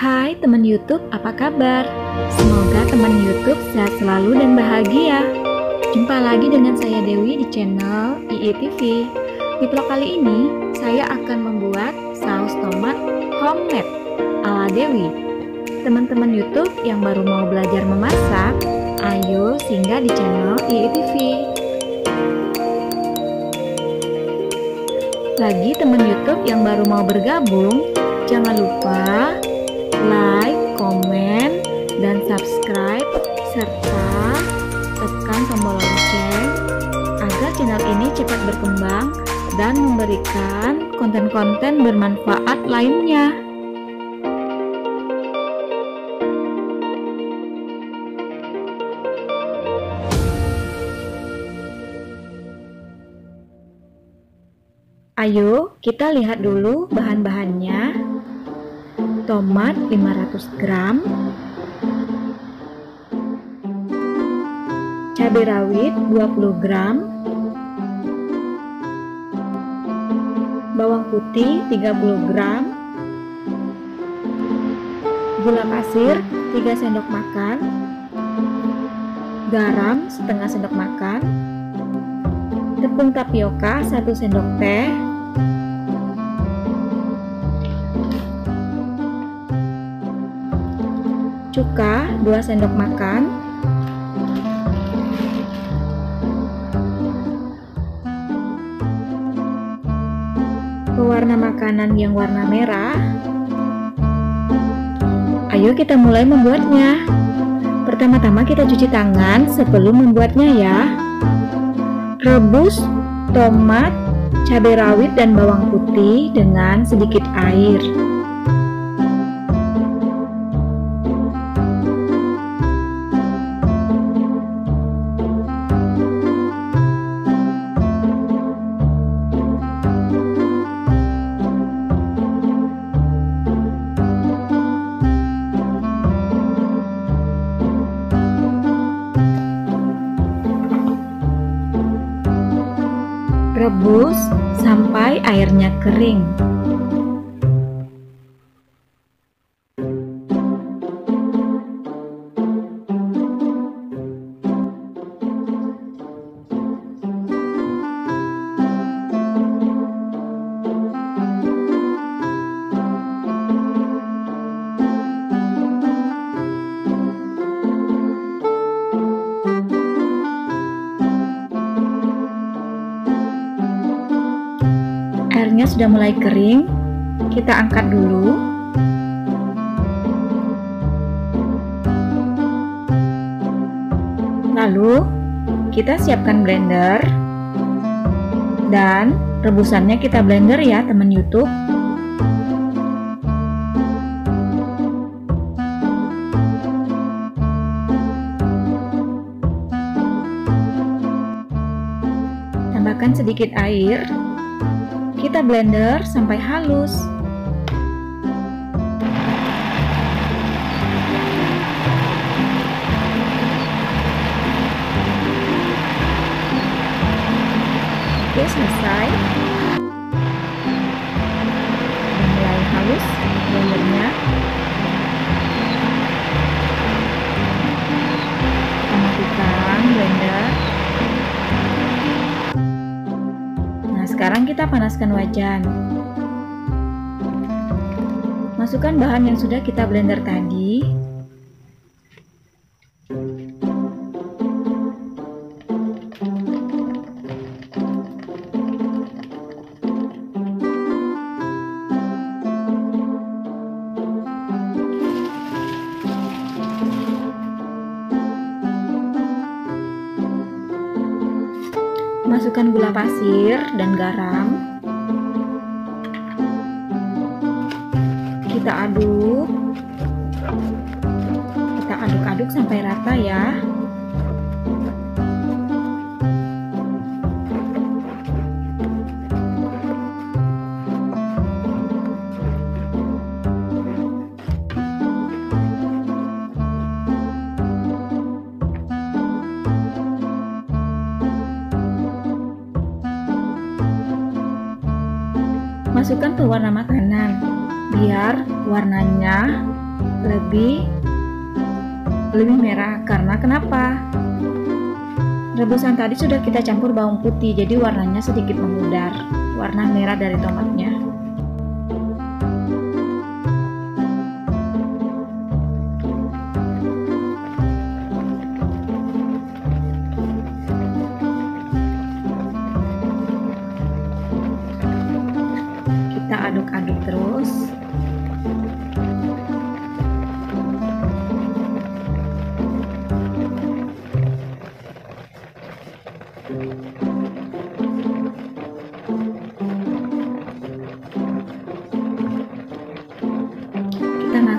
Hai teman YouTube, apa kabar? Semoga teman YouTube sehat selalu dan bahagia. Jumpa lagi dengan saya Dewi di channel IITV. Di vlog kali ini, saya akan membuat saus tomat homemade ala Dewi. Teman-teman YouTube yang baru mau belajar memasak, ayo singgah di channel IITV. Bagi teman YouTube yang baru mau bergabung, jangan lupa like, komen, dan subscribe, serta tekan tombol lonceng agar channel ini cepat berkembang dan memberikan konten-konten bermanfaat lainnya. Ayo kita lihat dulu bahan-bahannya Tomat 500 gram. Cabai rawit 20 gram. Bawang putih 30 gram. Gula pasir 3 sendok makan. Garam setengah sendok makan. Tepung tapioka 1 sendok teh cuka 2 sendok makan. Pewarna makanan yang warna merah. Ayo kita mulai membuatnya. Pertama-tama kita cuci tangan sebelum membuatnya ya. Rebus tomat cabai rawit dan bawang putih dengan sedikit air Rebus sampai airnya kering. Sudah mulai kering, kita angkat dulu. Lalu, kita siapkan blender dan rebusannya kita blender ya, teman YouTube. Tambahkan sedikit air kita blender sampai halus. Oke, selesai. Kita panaskan wajan. Masukkan bahan yang sudah kita blender tadi. Masukkan gula pasir dan garam. Kita aduk. Kita aduk-aduk sampai rata ya. Masukkan pewarna makanan biar warnanya lebih lebih merah karena kenapa? Rebusan tadi sudah kita campur bawang putih jadi warnanya sedikit memudar, warna merah dari tomatnya.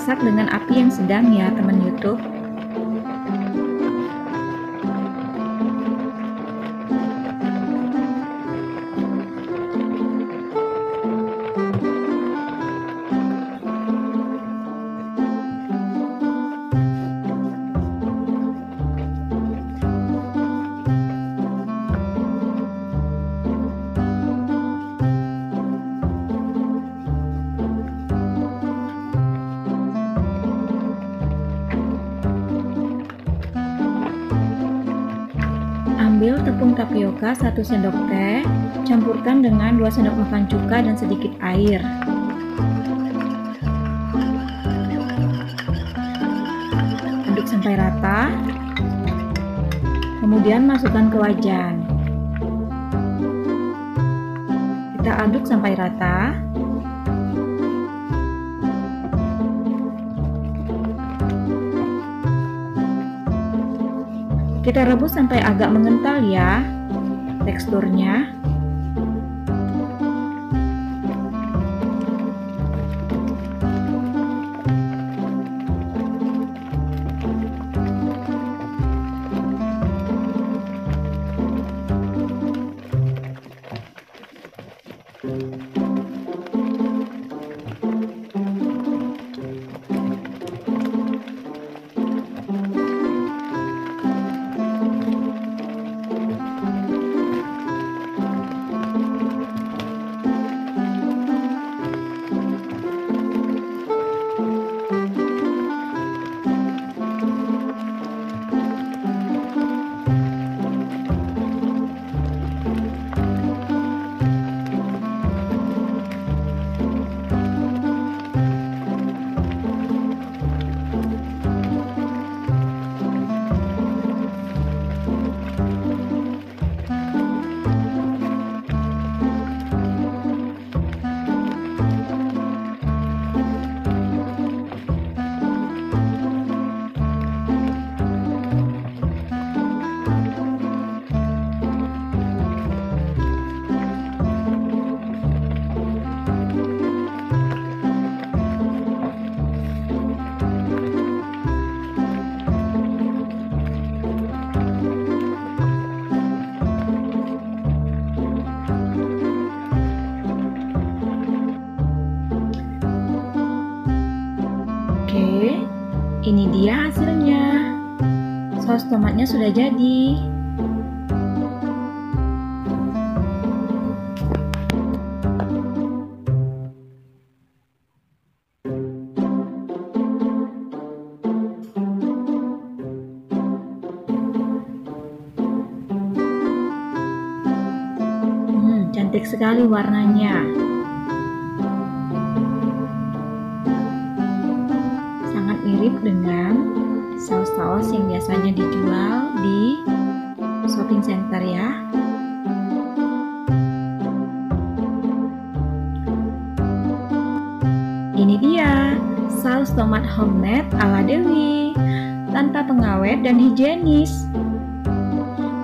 Masak dengan api yang sedang ya teman YouTube. Tepung tapioka 1 sendok teh, campurkan dengan 2 sendok makan cuka dan sedikit air. Aduk sampai rata. Kemudian masukkan ke wajan. Kita aduk sampai rata. Kita rebus sampai agak mengental ya teksturnya. Saus tomatnya sudah jadi. Hmm, cantik sekali warnanya. sangat mirip dengan saus-saus yang biasanya dijual di shopping center ya. Ini dia saus tomat homemade ala Dewi tanpa pengawet dan higienis.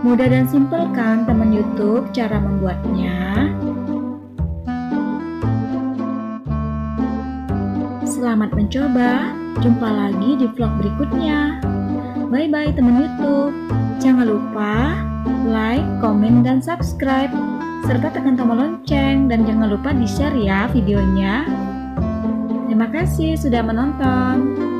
Mudah dan simpel kan teman YouTube cara membuatnya? Selamat mencoba. Jumpa lagi di vlog berikutnya. Bye bye teman YouTube. Jangan lupa like, komen, dan subscribe serta tekan tombol lonceng dan jangan lupa di-share ya videonya. Terima kasih sudah menonton.